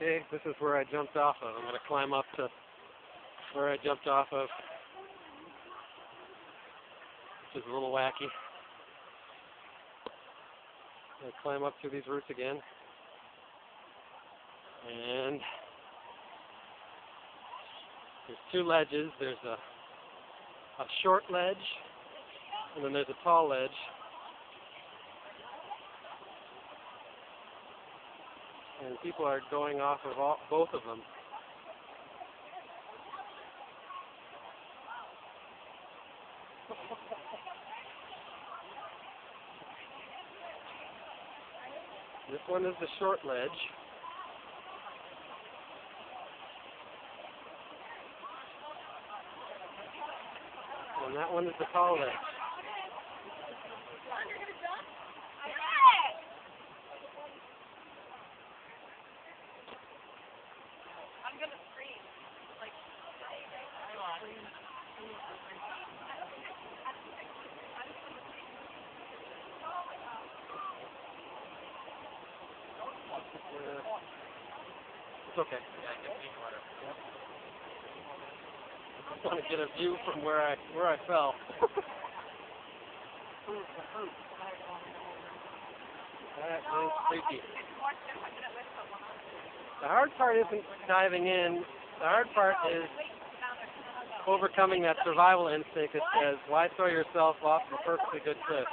Okay, this is where I jumped off of. I'm going to climb up to where I jumped off of. Which is a little wacky. I'm going to climb up through these roots again. And there's two ledges. There's a a short ledge and then there's a tall ledge. And people are going off of all, both of them. This one is the short ledge. And that one is the tall ledge. I'm gonna scream. Like, Uh, it's okay. I just want to get a view from where I where I fell. that is creepy. The hard part isn't diving in. The hard part is overcoming that survival instinct that says, why throw yourself off of a perfectly good cliff?